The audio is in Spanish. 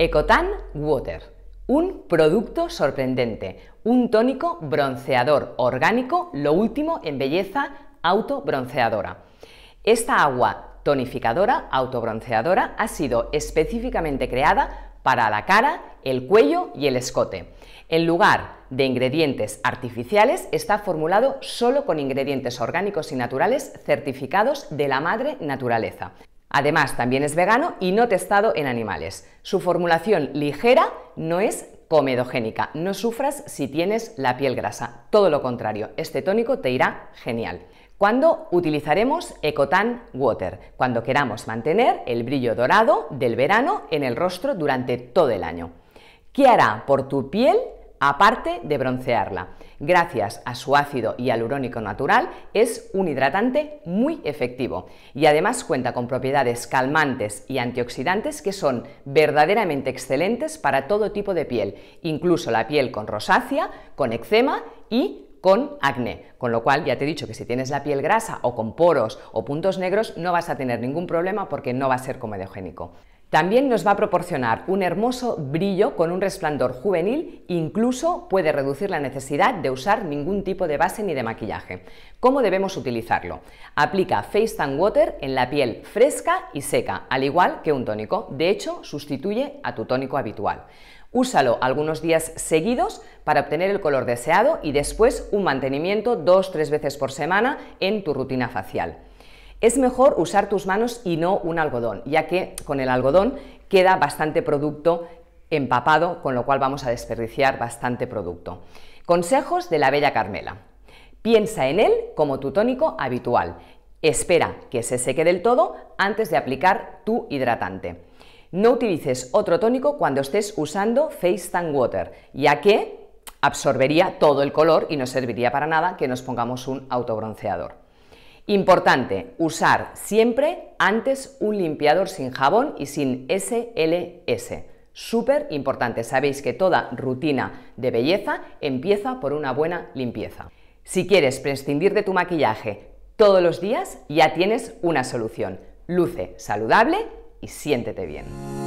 Ecotan Water, un producto sorprendente, un tónico bronceador orgánico, lo último en belleza autobronceadora. Esta agua tonificadora autobronceadora ha sido específicamente creada para la cara, el cuello y el escote. En lugar de ingredientes artificiales, está formulado solo con ingredientes orgánicos y naturales certificados de la madre naturaleza. Además, también es vegano y no testado en animales. Su formulación ligera no es comedogénica. No sufras si tienes la piel grasa. Todo lo contrario, este tónico te irá genial. ¿Cuándo utilizaremos Ecotan Water? Cuando queramos mantener el brillo dorado del verano en el rostro durante todo el año. ¿Qué hará por tu piel aparte de broncearla. Gracias a su ácido hialurónico natural, es un hidratante muy efectivo y además cuenta con propiedades calmantes y antioxidantes que son verdaderamente excelentes para todo tipo de piel, incluso la piel con rosácea, con eczema y con acné, con lo cual ya te he dicho que si tienes la piel grasa o con poros o puntos negros no vas a tener ningún problema porque no va a ser comedogénico. También nos va a proporcionar un hermoso brillo con un resplandor juvenil, incluso puede reducir la necesidad de usar ningún tipo de base ni de maquillaje. ¿Cómo debemos utilizarlo? Aplica Face Tan Water en la piel fresca y seca, al igual que un tónico. De hecho, sustituye a tu tónico habitual. Úsalo algunos días seguidos para obtener el color deseado y después un mantenimiento dos tres veces por semana en tu rutina facial. Es mejor usar tus manos y no un algodón, ya que con el algodón queda bastante producto empapado, con lo cual vamos a desperdiciar bastante producto. Consejos de la Bella Carmela. Piensa en él como tu tónico habitual. Espera que se seque del todo antes de aplicar tu hidratante. No utilices otro tónico cuando estés usando Face Tan Water, ya que absorbería todo el color y no serviría para nada que nos pongamos un autobronceador. Importante, usar siempre antes un limpiador sin jabón y sin SLS. Súper importante, sabéis que toda rutina de belleza empieza por una buena limpieza. Si quieres prescindir de tu maquillaje todos los días, ya tienes una solución. Luce saludable y siéntete bien.